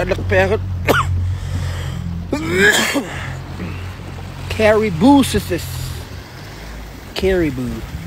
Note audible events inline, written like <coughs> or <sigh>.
Talak perot. <coughs> Caribou. Caribou.